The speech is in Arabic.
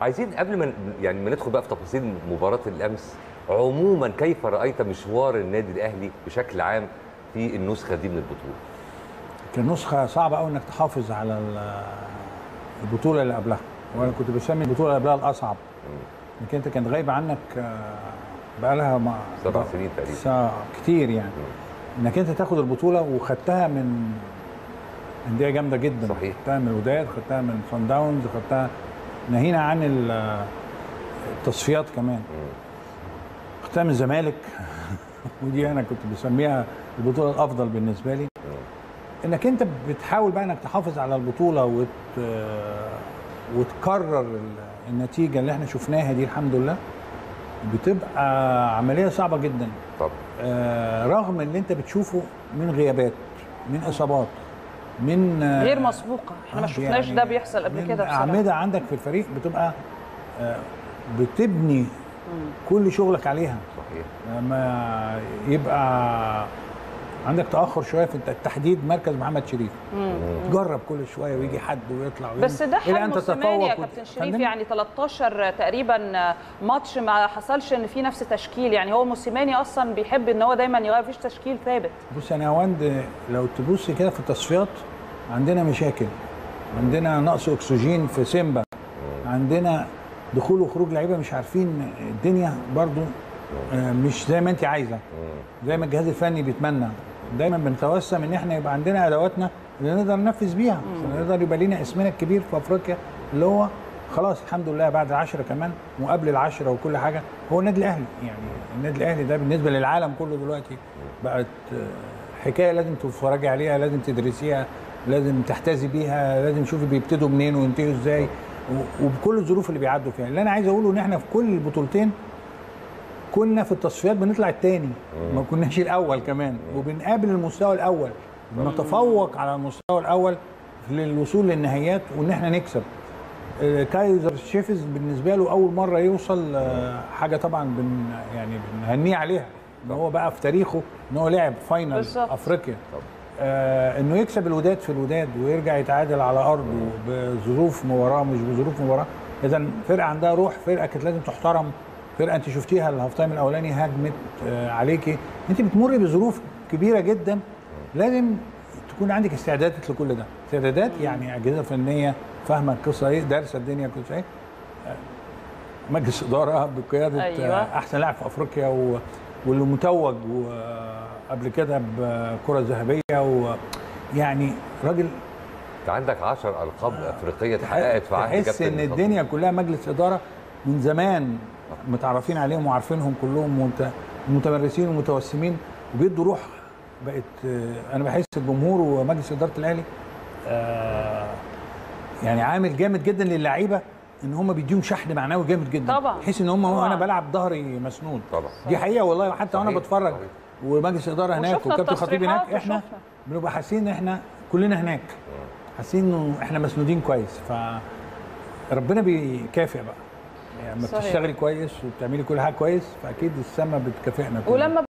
عايزين قبل ما يعني ما ندخل بقى في تفاصيل مباراة الأمس عموما كيف رأيت مشوار النادي الأهلي بشكل عام في النسخة دي من البطولة؟ كان نسخه صعبة قوي إنك تحافظ على ال- البطولة اللي قبلها. وأنا كنت بسمي البطولة اللي قبلها الأصعب. إنك أنت كانت غايبه عنك آه، بقالها ما سبع سنين تقريبا. كتير يعني. إنك أنت تاخد البطولة وخدتها من انديه جامدة جدا. صحيح. خدتها من الوداد خدتها من صن داونز خدتها ناهينا عن ال- التصفيات كمان. خدتها من الزمالك. ودي أنا كنت بسميها البطولة الأفضل بالنسبة لي. إنك أنت بتحاول بقى إنك تحافظ على البطولة وت... وتكرر ال- النتيجة اللي إحنا شفناها دي الحمد لله بتبقى عملية صعبة جدا. طب. آه، رغم اللي أنت بتشوفه من غيابات من إصابات من آه، غير مسبوقة. إحنا ما آه، شفناش يعني ده بيحصل قبل كده بصراحة. أعمدة عندك في الفريق بتبقى آه، بتبني كل شغلك عليها. صحيح. لما يبقى عندك تأخر شوية في تحديد مركز محمد شريف. تجرب كل شوية ويجي حد ويطلع وينزل. بس ده أن موسيماني يا كابتن شريف؟ يعني 13 تقريبا ماتش ما حصلش إن في نفس تشكيل. يعني هو موسيماني أصلا بيحب إن هو دايما يغير مفيش تشكيل ثابت. بص أنا وند لو تبص كده في التصفيات عندنا مشاكل. عندنا نقص أكسجين في سيمبا. عندنا دخول وخروج لعيبة مش عارفين الدنيا برضو آه، مش زي ما انت عايزة. زي ما الجهاز الفني بيتمنى. دايما بنتوسم إن إحنا يبقى عندنا أدواتنا اللي نقدر ننفذ بيها. نقدر يبقى لينا إسمنا الكبير في أفريقيا اللي هو خلاص الحمد لله بعد العشرة كمان وقبل العشرة وكل حاجة هو النادي الأهلي. يعني النادي الأهلي ده بالنسبة للعالم كله دلوقتي بقت حكاية لازم تتفرجي عليها لازم تدرسيها لازم تحتذي بيها لازم تشوفي بيبتدوا منين وينتهوا إزاي. وبكل الظروف اللي بيعدوا فيها. اللي أنا عايز أقوله إن إحنا في كل البطولتين كنا في التصفيات بنطلع الثاني ما كناش الأول كمان. وبنقابل المستوى الأول. بنتفوق على المستوى الأول للوصول للنهائيات وإن إحنا نكسب. آه، كايزر شيفز بالنسبة له أول مرة يوصل آه، حاجة طبعا بن يعني بنهنيه عليها. إن هو بقى في تاريخه إن هو لعب final بالظبط. أفريقيا. آه إنه يكسب الوداد في الوداد ويرجع يتعادل على أرضه بظروف مباراه مش بظروف مباراه اذا فرقة عندها روح فرقة كانت لازم تحترم. فرقة أنت شفتيها ال half time الأولاني هاجمت آه عليكي أنت بتمر بظروف كبيرة جدا. لازم تكون عندك استعدادات لكل ده. استعدادات يعني أجهزة فنية فاهمة القصة إيه دارسة الدنيا كويس إيه آه، مجلس إدارة بقيادة أيوة. أيوة. أحسن لاعب في أفريقيا و... واللي متوج وقبل كده بكرة ذهبية ويعني راجل انت عندك 10 ألقاب أفريقية اتحققت في عهد تحس إن. الدنيا كلها مجلس إدارة من زمان متعرفين عليهم وعارفينهم كلهم ومت- متمرسين ومتوسمين وبيدوا روح بقت آه، أنا بحس الجمهور ومجلس إدارة الأهلي آه، يعني عامل جامد جدا للعيبة إن هم بيديهم شحن معنوي جامد جدا طبعا. بحيث إن هم طبعا. وأنا بلعب ظهري مسنود طبعا دي حقيقة والله حتى وأنا بتفرج صحيح. ومجلس إدارة هناك وكابتن خطيب هناك إحنا. بنبقى حاسين إن إحنا كلنا هناك حاسين إنه إحنا مسنودين كويس ف ربنا بيكافئ بقى يعني لما. بتشتغلي كويس وبتعملي كل حاجة كويس فأكيد السما بتكافئنا كلنا. ولما